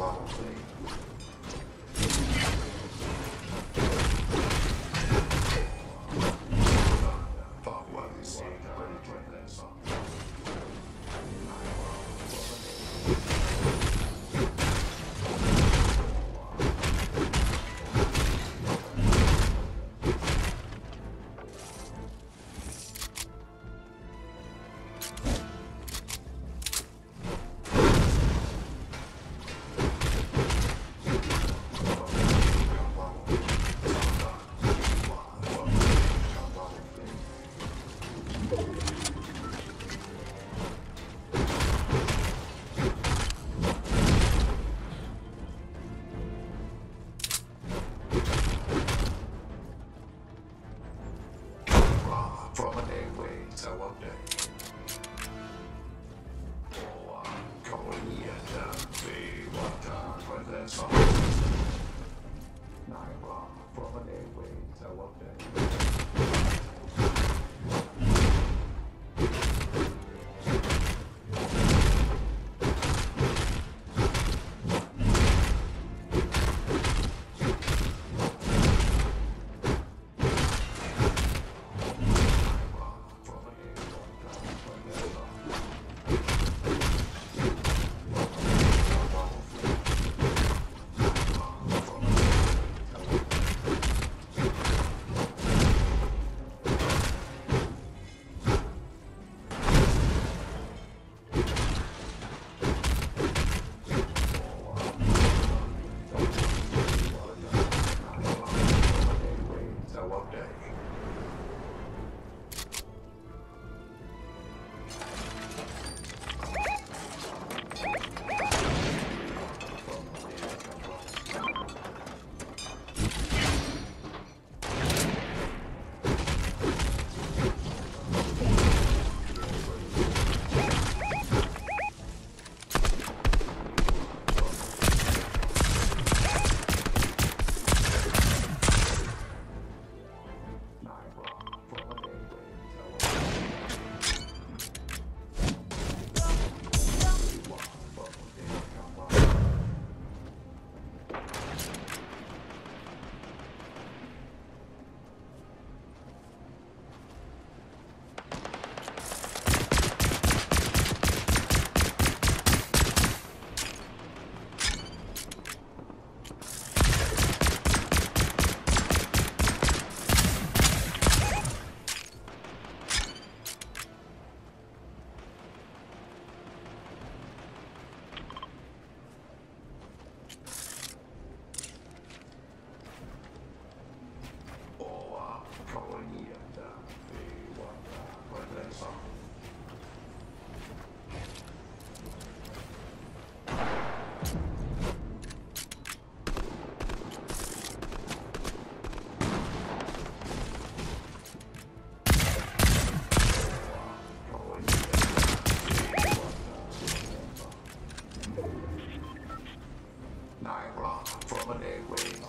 Father.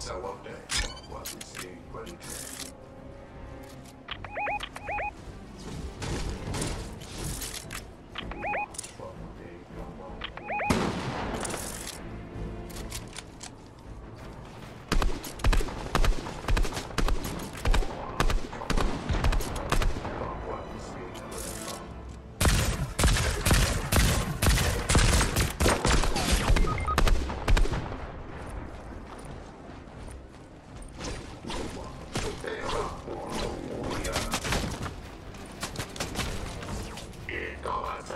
So update, what we see, what it takes. Go outside.